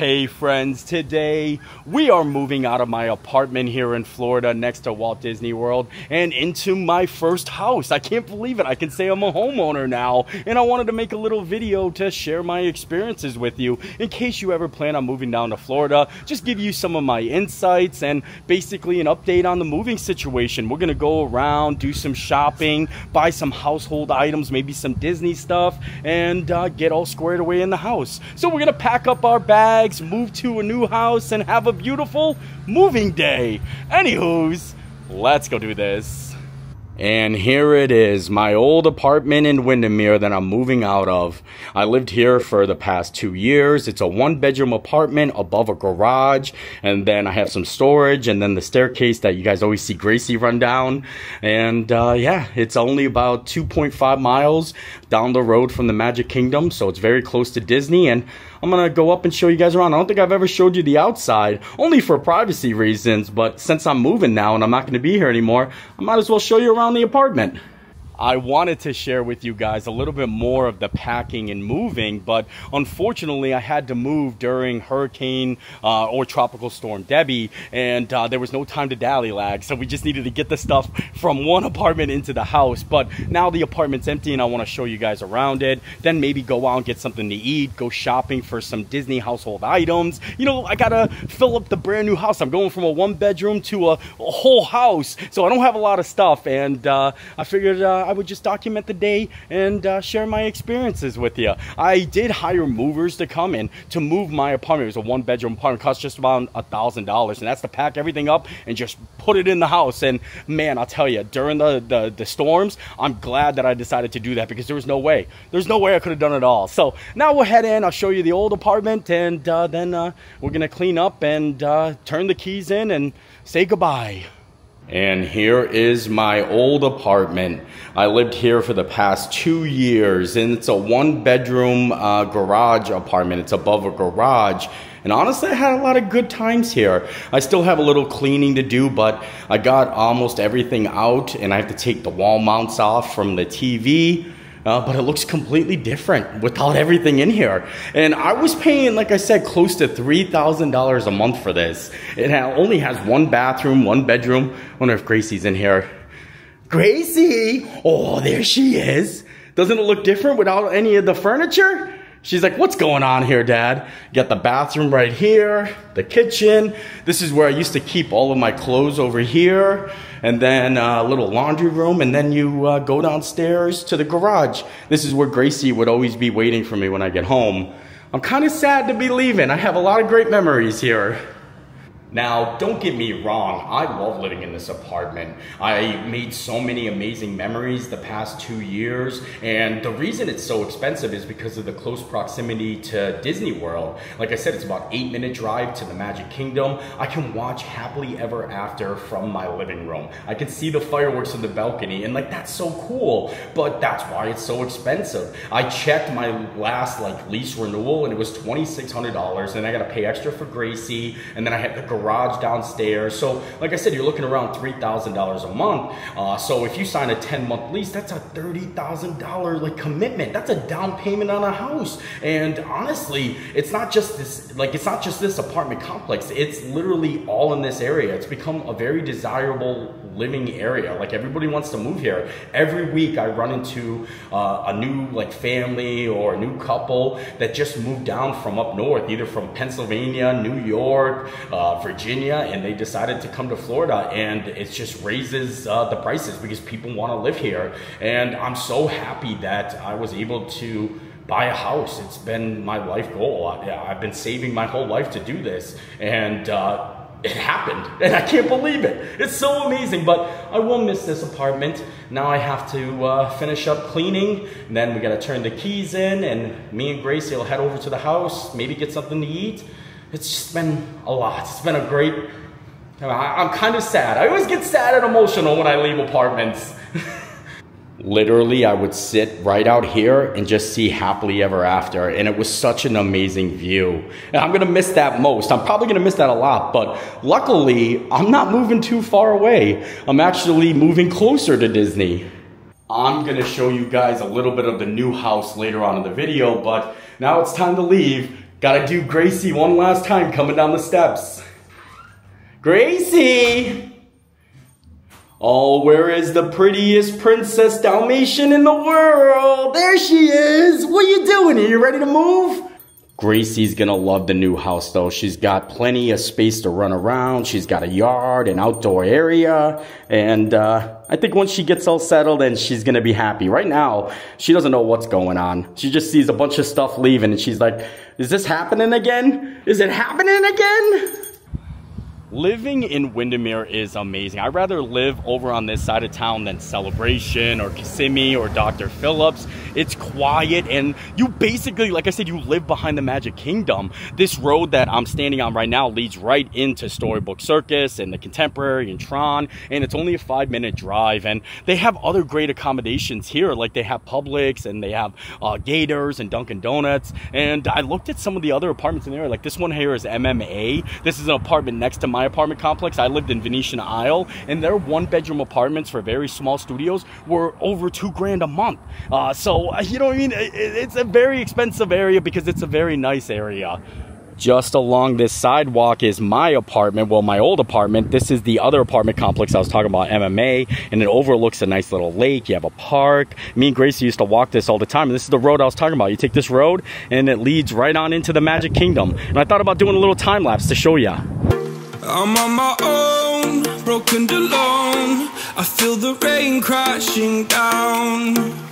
Hey friends, today we are moving out of my apartment here in Florida next to Walt Disney World and into my first house. I can't believe it. I can say I'm a homeowner now and I wanted to make a little video to share my experiences with you in case you ever plan on moving down to Florida. Just give you some of my insights and basically an update on the moving situation. We're going to go around, do some shopping, buy some household items, maybe some Disney stuff and uh, get all squared away in the house. So we're going to pack up our bags move to a new house, and have a beautiful moving day. Anywho's, let's go do this. And here it is, my old apartment in Windermere that I'm moving out of. I lived here for the past two years. It's a one bedroom apartment above a garage. And then I have some storage and then the staircase that you guys always see Gracie run down. And uh, yeah, it's only about 2.5 miles down the road from the Magic Kingdom. So it's very close to Disney. And I'm gonna go up and show you guys around. I don't think I've ever showed you the outside, only for privacy reasons, but since I'm moving now and I'm not gonna be here anymore, I might as well show you around the apartment. I wanted to share with you guys a little bit more of the packing and moving, but unfortunately, I had to move during Hurricane uh, or Tropical Storm Debbie, and uh, there was no time to dally-lag, so we just needed to get the stuff from one apartment into the house. But now the apartment's empty, and I want to show you guys around it. Then maybe go out and get something to eat, go shopping for some Disney household items. You know, I gotta fill up the brand new house. I'm going from a one bedroom to a, a whole house, so I don't have a lot of stuff, and uh, I figured uh, I would just document the day and uh, share my experiences with you. I did hire movers to come in to move my apartment. It was a one bedroom apartment, cost just about a thousand dollars, and that's to pack everything up and just put it in the house. And man, I'll tell you, during the, the, the storms, I'm glad that I decided to do that because there was no way. There's no way I could have done it all. So now we'll head in. I'll show you the old apartment, and uh, then uh, we're gonna clean up and uh, turn the keys in and say goodbye. And here is my old apartment. I lived here for the past two years, and it's a one bedroom uh, garage apartment. It's above a garage. And honestly, I had a lot of good times here. I still have a little cleaning to do, but I got almost everything out, and I have to take the wall mounts off from the TV uh, but it looks completely different without everything in here. And I was paying, like I said, close to $3,000 a month for this. It only has one bathroom, one bedroom. I wonder if Gracie's in here. Gracie! Oh, there she is. Doesn't it look different without any of the furniture? She's like, what's going on here, dad? You got the bathroom right here, the kitchen. This is where I used to keep all of my clothes over here. And then a little laundry room. And then you uh, go downstairs to the garage. This is where Gracie would always be waiting for me when I get home. I'm kind of sad to be leaving. I have a lot of great memories here. Now, don't get me wrong, I love living in this apartment. I made so many amazing memories the past two years, and the reason it's so expensive is because of the close proximity to Disney World. Like I said, it's about eight minute drive to the Magic Kingdom. I can watch Happily Ever After from my living room. I can see the fireworks in the balcony, and like, that's so cool, but that's why it's so expensive. I checked my last like lease renewal, and it was $2,600, and I gotta pay extra for Gracie, and then I had the garage downstairs. So like I said, you're looking around $3,000 a month. Uh, so if you sign a 10 month lease, that's a $30,000 like commitment. That's a down payment on a house. And honestly, it's not just this, like it's not just this apartment complex. It's literally all in this area. It's become a very desirable living area. Like everybody wants to move here. Every week I run into uh, a new like family or a new couple that just moved down from up north, either from Pennsylvania, New York, uh, Virginia, and they decided to come to Florida, and it just raises uh, the prices because people want to live here. And I'm so happy that I was able to buy a house. It's been my life goal. I, have been saving my whole life to do this, and uh, it happened, and I can't believe it. It's so amazing, but I will miss this apartment. Now I have to uh, finish up cleaning, and then we gotta turn the keys in, and me and Gracie will head over to the house, maybe get something to eat, it's just been a lot. It's been a great, I'm kind of sad. I always get sad and emotional when I leave apartments. Literally, I would sit right out here and just see Happily Ever After, and it was such an amazing view. And I'm gonna miss that most. I'm probably gonna miss that a lot, but luckily, I'm not moving too far away. I'm actually moving closer to Disney. I'm gonna show you guys a little bit of the new house later on in the video, but now it's time to leave. Gotta do Gracie one last time coming down the steps. Gracie! Oh, where is the prettiest princess Dalmatian in the world? There she is! What are you doing? Are you ready to move? Gracie's gonna love the new house though. She's got plenty of space to run around. She's got a yard, an outdoor area, and uh, I think once she gets all settled and she's gonna be happy. Right now, she doesn't know what's going on. She just sees a bunch of stuff leaving and she's like, is this happening again? Is it happening again? Living in Windermere is amazing. I'd rather live over on this side of town than Celebration or Kissimmee or Dr. Phillips. It's quiet and you basically, like I said, you live behind the Magic Kingdom. This road that I'm standing on right now leads right into Storybook Circus and the Contemporary and Tron, and it's only a five minute drive. And they have other great accommodations here, like they have Publix and they have uh, Gators and Dunkin' Donuts. And I looked at some of the other apartments in there, like this one here is MMA. This is an apartment next to my my apartment complex, I lived in Venetian Isle, and their one bedroom apartments for very small studios were over two grand a month. Uh, so, you know what I mean? it's a very expensive area because it's a very nice area. Just along this sidewalk is my apartment well my old apartment. This is the other apartment complex i was talking about mma and it overlooks a nice little lake. You have a park. Me and gracie used to walk this all the time this is the road i was talking about. You take this road and it leads right on into the magic kingdom. And i thought about doing a little time lapse to show you I'm on my own, broken alone. I feel the rain crashing down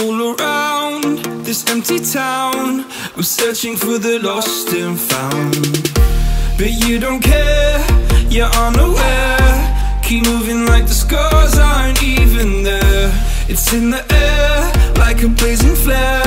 All around this empty town. I'm searching for the lost and found. But you don't care, you're unaware. Keep moving like the scars aren't even there. It's in the air, like a blazing flare.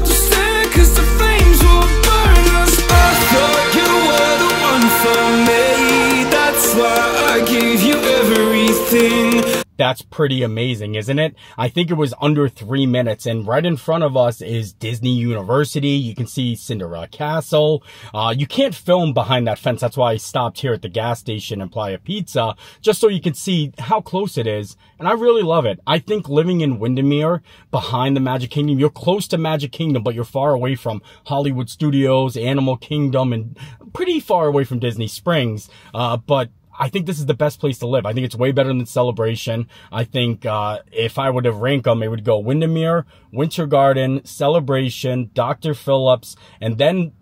Just stare cause the flames will burn us. I thought you were the one for me. That's why I gave you everything that's pretty amazing, isn't it? I think it was under three minutes and right in front of us is Disney University. You can see Cinderella Castle. Uh, you can't film behind that fence. That's why I stopped here at the gas station and Playa Pizza just so you can see how close it is. And I really love it. I think living in Windermere behind the Magic Kingdom, you're close to Magic Kingdom, but you're far away from Hollywood Studios, Animal Kingdom, and pretty far away from Disney Springs. Uh, but I think this is the best place to live. I think it's way better than Celebration. I think uh, if I would have ranked them, it would go Windermere, Winter Garden, Celebration, Dr. Phillips, and then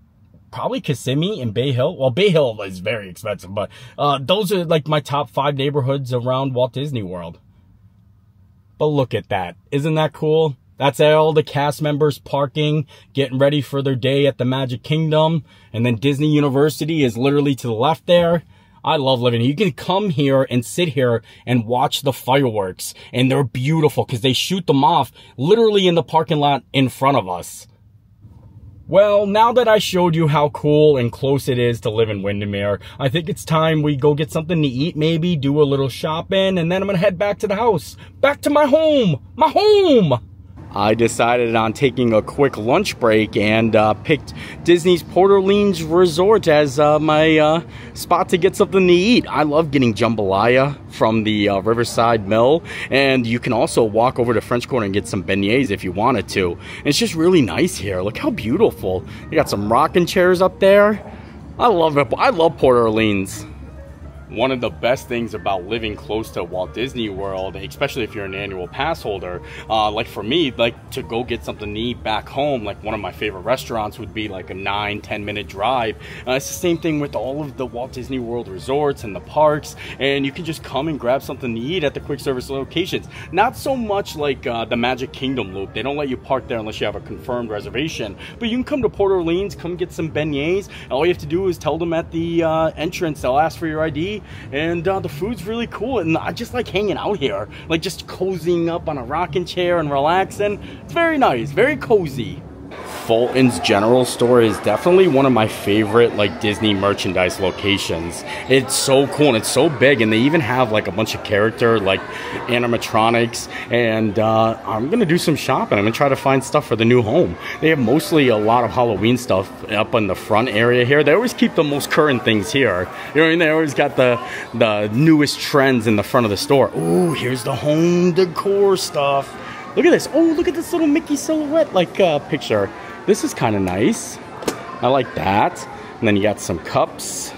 probably Kissimmee and Bay Hill. Well, Bay Hill is very expensive, but uh, those are like my top five neighborhoods around Walt Disney World. But look at that. Isn't that cool? That's all the cast members parking, getting ready for their day at the Magic Kingdom. And then Disney University is literally to the left there. I love living here. You can come here and sit here and watch the fireworks and they're beautiful because they shoot them off literally in the parking lot in front of us. Well, now that I showed you how cool and close it is to live in Windermere, I think it's time we go get something to eat maybe, do a little shopping, and then I'm gonna head back to the house. Back to my home! My home! I decided on taking a quick lunch break and uh, picked Disney's Port Orleans Resort as uh, my uh, spot to get something to eat. I love getting jambalaya from the uh, Riverside Mill, and you can also walk over to French Quarter and get some beignets if you wanted to. And it's just really nice here. Look how beautiful. You got some rocking chairs up there. I love it. I love Port Orleans one of the best things about living close to Walt Disney World, especially if you're an annual pass holder, uh, like for me, like to go get something to eat back home, like one of my favorite restaurants would be like a nine, 10 minute drive. Uh, it's the same thing with all of the Walt Disney World resorts and the parks, and you can just come and grab something to eat at the quick service locations. Not so much like uh, the Magic Kingdom loop. They don't let you park there unless you have a confirmed reservation, but you can come to Port Orleans, come get some beignets. And all you have to do is tell them at the uh, entrance, they'll ask for your ID and uh, the food's really cool. And I just like hanging out here, like just cozying up on a rocking chair and relaxing. It's very nice, very cozy. Fulton's General Store is definitely one of my favorite like Disney merchandise locations. It's so cool and it's so big, and they even have like a bunch of character like animatronics. And uh, I'm gonna do some shopping. I'm gonna try to find stuff for the new home. They have mostly a lot of Halloween stuff up in the front area here. They always keep the most current things here. You know what I mean? They always got the the newest trends in the front of the store. Oh, here's the home decor stuff. Look at this. Oh, look at this little Mickey silhouette like uh, picture. This is kind of nice. I like that. And then you got some cups.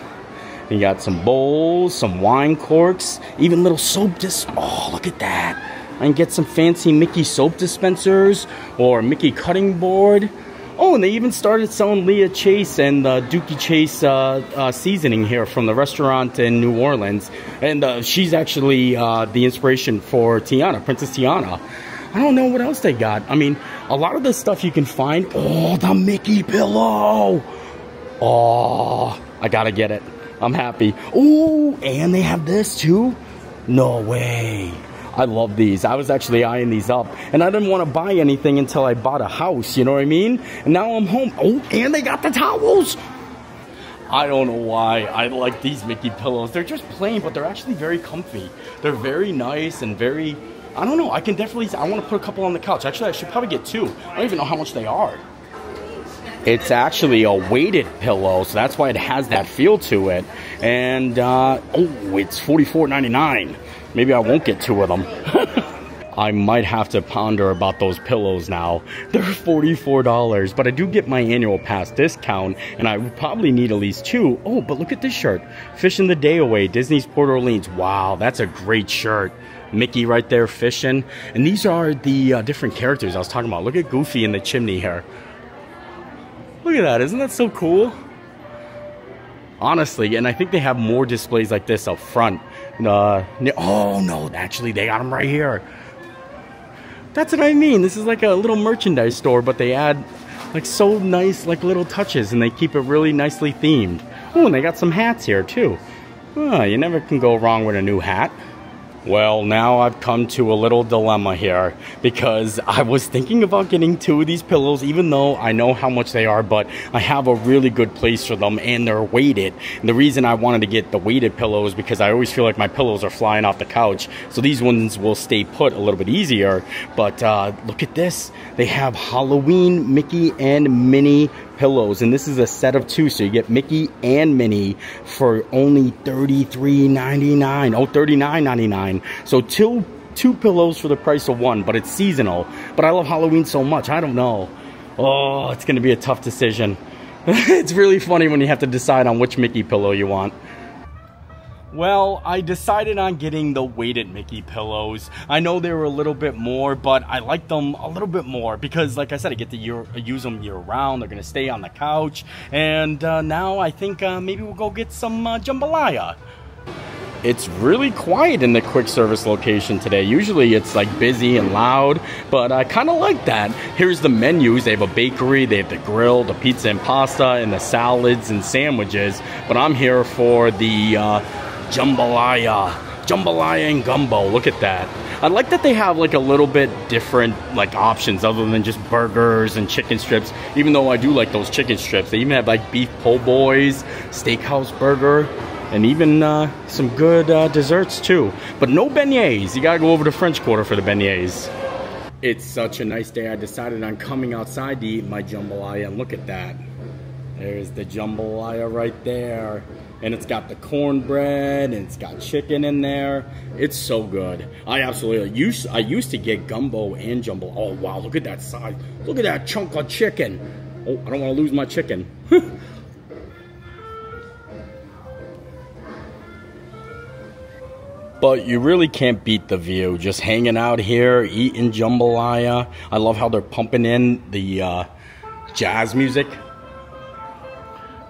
You got some bowls, some wine corks, even little soap dis. Oh, look at that. I can get some fancy Mickey soap dispensers or Mickey cutting board. Oh, and they even started selling Leah Chase and uh, Dooky Chase uh, uh, seasoning here from the restaurant in New Orleans. And uh, she's actually uh, the inspiration for Tiana, Princess Tiana. I don't know what else they got. I mean, a lot of the stuff you can find. Oh, the Mickey pillow. Oh, I gotta get it. I'm happy. Oh, and they have this too? No way. I love these. I was actually eyeing these up. And I didn't want to buy anything until I bought a house, you know what I mean? And now I'm home. Oh, and they got the towels. I don't know why I like these Mickey pillows. They're just plain, but they're actually very comfy. They're very nice and very, I don't know. I can definitely, I want to put a couple on the couch. Actually, I should probably get two. I don't even know how much they are. It's actually a weighted pillow, so that's why it has that feel to it. And, uh, oh, it's $44.99. Maybe I won't get two of them. I might have to ponder about those pillows now. They're $44, but I do get my annual pass discount, and I probably need at least two. Oh, but look at this shirt. Fishing the Day Away, Disney's Port Orleans. Wow, that's a great shirt. Mickey right there fishing. And these are the uh, different characters I was talking about. Look at Goofy in the chimney here. Look at that, isn't that so cool? Honestly, and I think they have more displays like this up front. Uh, oh no, actually they got them right here. That's what I mean. This is like a little merchandise store, but they add like so nice like little touches and they keep it really nicely themed. Oh, and they got some hats here too. Oh, you never can go wrong with a new hat. Well, now I've come to a little dilemma here because I was thinking about getting two of these pillows, even though I know how much they are, but I have a really good place for them and they're weighted. And the reason I wanted to get the weighted pillows because I always feel like my pillows are flying off the couch. So these ones will stay put a little bit easier. But uh, look at this. They have Halloween, Mickey, and Minnie pillows and this is a set of two so you get Mickey and Minnie for only $33.99 oh $39.99 so two two pillows for the price of one but it's seasonal. But I love Halloween so much I don't know. Oh it's gonna be a tough decision. It's really funny when you have to decide on which Mickey pillow you want well, I decided on getting the weighted Mickey pillows. I know they were a little bit more, but I like them a little bit more because, like I said, I get to year, use them year round. They're going to stay on the couch. And uh, now I think uh, maybe we'll go get some uh, jambalaya. It's really quiet in the quick service location today. Usually it's like busy and loud, but I kind of like that. Here's the menus. They have a bakery, they have the grill, the pizza and pasta, and the salads and sandwiches. But I'm here for the uh, jambalaya. Jambalaya and gumbo. Look at that. I like that they have like a little bit different like options other than just burgers and chicken strips. Even though I do like those chicken strips. They even have like beef po' boys, steakhouse burger, and even uh, some good uh, desserts too. But no beignets. You gotta go over to French Quarter for the beignets. It's such a nice day. I decided on coming outside to eat my jambalaya and look at that. There's the jambalaya right there and it's got the cornbread and it's got chicken in there. It's so good. I absolutely used I used to get gumbo and jumbo. Oh wow, look at that size. Look at that chunk of chicken. Oh, I don't want to lose my chicken. But you really can't beat the view. Just hanging out here, eating jambalaya. I love how they're pumping in the uh, jazz music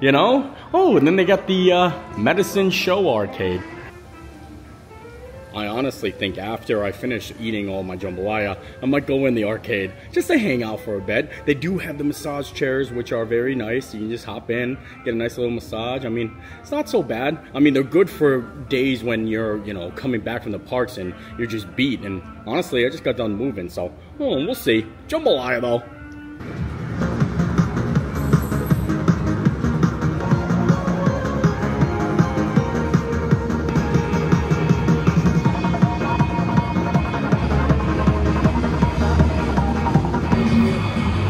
you know? Oh, and then they got the uh, Medicine Show Arcade. I honestly think after I finish eating all my jambalaya, I might go in the arcade just to hang out for a bit. They do have the massage chairs, which are very nice. You can just hop in, get a nice little massage. I mean, it's not so bad. I mean, they're good for days when you're, you know, coming back from the parks and you're just beat. And honestly, I just got done moving, so oh, we'll see. Jambalaya though.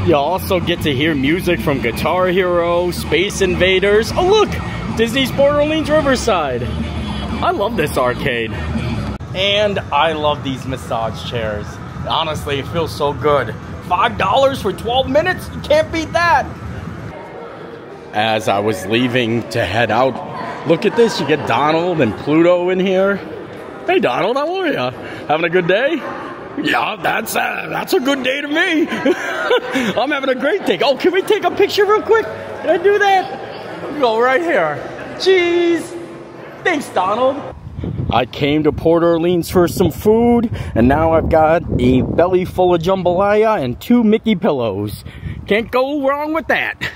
You also get to hear music from Guitar Hero, Space Invaders. Oh look, Disney's Port Orleans Riverside. I love this arcade. And I love these massage chairs. Honestly, it feels so good. $5 for 12 minutes? You can't beat that. as I was leaving to head out. Look at this, you get Donald and Pluto in here. Hey Donald, how are you? Having a good day? Yeah, that's uh, that's a good day to me. I'm having a great day. Oh, can we take a picture real quick? Can I do that? Go right here. Jeez. Thanks, Donald. I came to Port Orleans for some food, and now I've got a belly full of jambalaya and two Mickey pillows. Can't go wrong with that.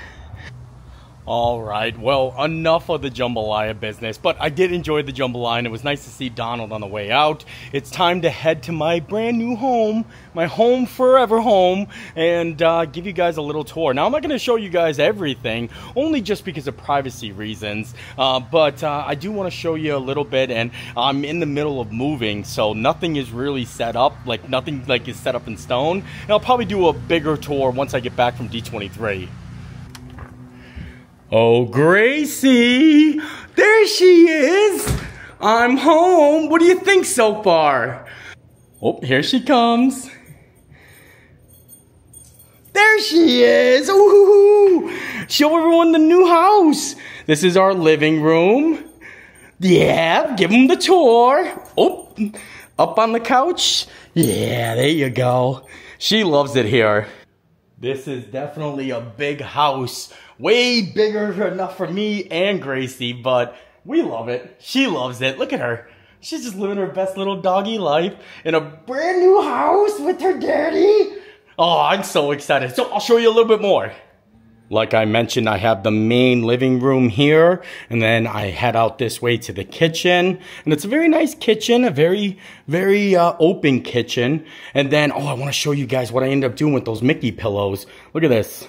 All right, well, enough of the jambalaya business, but I did enjoy the jambalaya and it was nice to see Donald on the way out. It's time to head to my brand new home, my home forever home, and uh, give you guys a little tour. Now, I'm not going to show you guys everything, only just because of privacy reasons, uh, but uh, I do want to show you a little bit, and I'm in the middle of moving, so nothing is really set up, like nothing like is set up in stone, and I'll probably do a bigger tour once I get back from D23. Oh, Gracie! There she is! I'm home! What do you think so far? Oh, here she comes. There she is! Ooh! Show everyone the new house! This is our living room. Yeah, give them the tour. Oh, up on the couch. Yeah, there you go. She loves it here. This is definitely a big house way bigger enough for me and Gracie, but we love it. She loves it. Look at her. She's just living her best little doggy life in a brand new house with her daddy. Oh, I'm so excited. So I'll show you a little bit more. Like I mentioned, I have the main living room here, and then I head out this way to the kitchen. And it's a very nice kitchen, a very, very uh, open kitchen. And then, oh, I want to show you guys what I end up doing with those Mickey pillows. Look at this.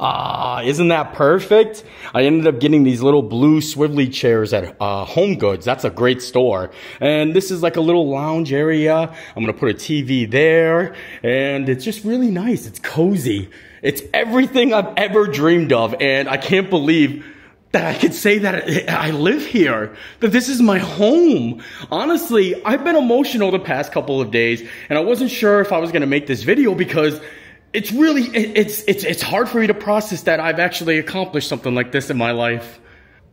Ah, isn't that perfect? I ended up getting these little blue swivelly chairs at uh, Home Goods. That's a great store. And this is like a little lounge area. I'm to put a TV there. And it's just really nice. It's cozy. It's everything I've ever dreamed of. And I can't believe that I could say that I live here, that this is my home. Honestly, I've been emotional the past couple of days. And I wasn't sure if I was to make this video because it's really it's it's it's hard for me to process that I've actually accomplished something like this in my life.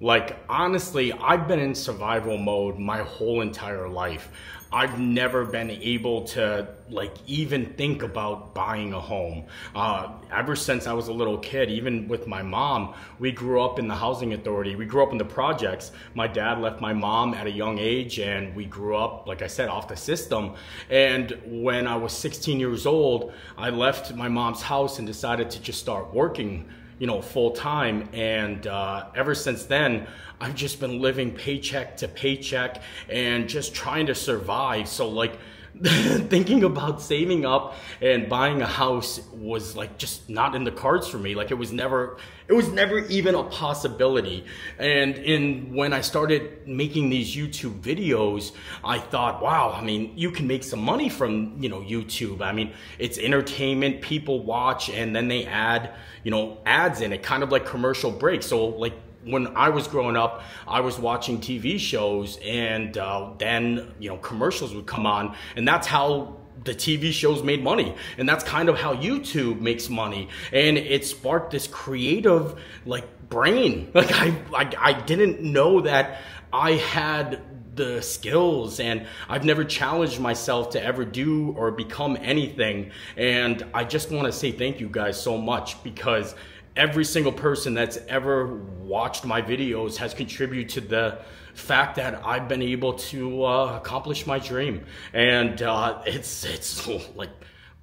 Like honestly, I've been in survival mode my whole entire life. I've never been able to like even think about buying a home. Uh, ever since I was a little kid, even with my mom, we grew up in the housing authority. We grew up in the projects. My dad left my mom at a young age and we grew up, like I said, off the system. And when I was 16 years old, I left my mom's house and decided to just start working you know, full time. And uh, ever since then, I've just been living paycheck to paycheck and just trying to survive. So like thinking about saving up and buying a house was like just not in the cards for me. Like it was never, it was never even a possibility. And in when I started making these YouTube videos, I thought, wow, I mean, you can make some money from, you know, YouTube. I mean, it's entertainment, people watch and then they add, you know, ads in it, kind of like commercial breaks. So like when I was growing up, I was watching TV shows, and uh, then you know commercials would come on, and that's how the TV shows made money, and that's kind of how YouTube makes money, and it sparked this creative like brain. Like I, I, I didn't know that I had the skills and I've never challenged myself to ever do or become anything and I just want to say thank you guys so much because every single person that's ever watched my videos has contributed to the fact that I've been able to uh, accomplish my dream. And uh, it's, it's like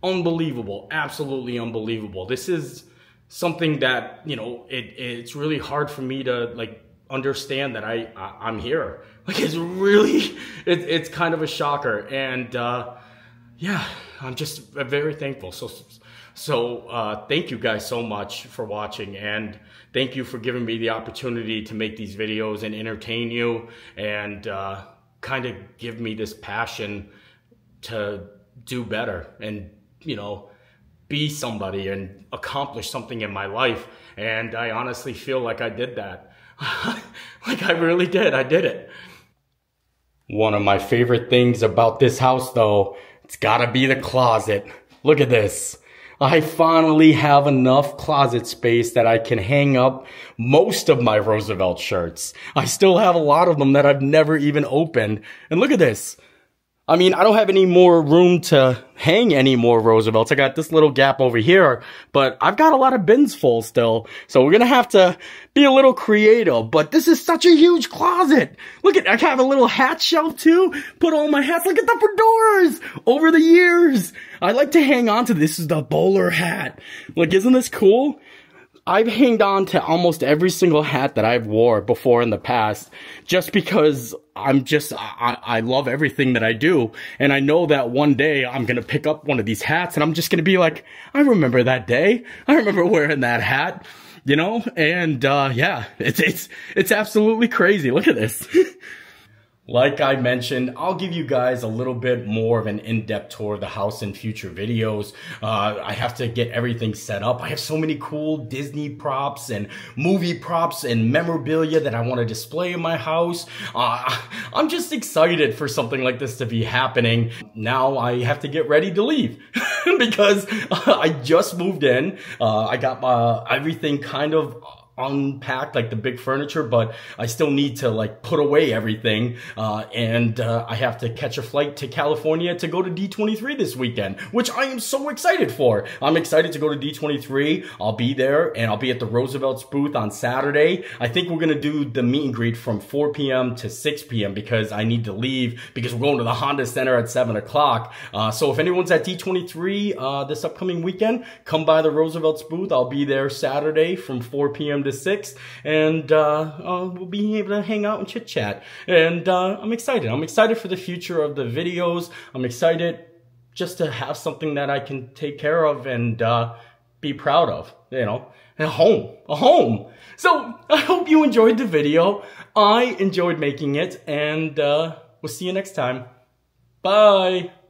unbelievable, absolutely unbelievable. This is something that, you know, it, it's really hard for me to like understand that I, I am here. Like it's really, it, it's kind of a shocker. And uh, yeah, I'm just very thankful. So so uh, thank you guys so much for watching and thank you for giving me the opportunity to make these videos and entertain you and uh, kind of give me this passion to do better and, you know, be somebody and accomplish something in my life. And I honestly feel like I did that. like I really did. I did it. One of my favorite things about this house though, it's gotta be the closet. Look at this. I finally have enough closet space that I can hang up most of my RSVLTS shirts. I still have a lot of them that I've never even opened. And look at this. I mean, I don't have any more room to hang any more RSVLTS. I got this little gap over here, but I've got a lot of bins full still. So we're gonna have to be a little creative, but this is such a huge closet. Look at, I have a little hat shelf too. Put all my hats, look at the fedoras over the years. I like to hang on to this. this is the bowler hat. Like, isn't this cool? I've hanged on to almost every single hat that I've wore before in the past just because I'm just, I, I love everything that I do. And I know that one day I'm going to pick up one of these hats and I'm just going to be like, I remember that day. I remember wearing that hat, you know? And, uh, yeah, it's, it's, it's absolutely crazy. Look at this. Like I mentioned, I'll give you guys a little bit more of an in-depth tour of the house in future videos. Uh, I have to get everything set up. I have so many cool Disney props and movie props and memorabilia that I want to display in my house. Uh, I'm just excited for something like this to be happening. Now I have to get ready to leave because I just moved in. Uh, I got my, everything kind of unpacked like the big furniture, but I still need to like put away everything. Uh, and uh, I have to catch a flight to California to go to D23 this weekend, which I am so excited for. I'm excited to go to D23. I'll be there and I'll be at the RSVLTS booth on Saturday. I think we're going to do the meet and greet from 4 p.m. to 6 p.m. because I need to leave because we're going to the Honda Center at 7 o'clock. Uh, so if anyone's at D23 uh, this upcoming weekend, come by the RSVLTS booth. I'll be there Saturday from 4 p.m to 6, and uh, uh, we'll be able to hang out and chit chat. And uh, I'm excited. I'm excited for the future of the videos. I'm excited just to have something that I can take care of and uh, be proud of, you know, a home, a home. So I hope you enjoyed the video. I enjoyed making it, and uh, we'll see you next time. Bye.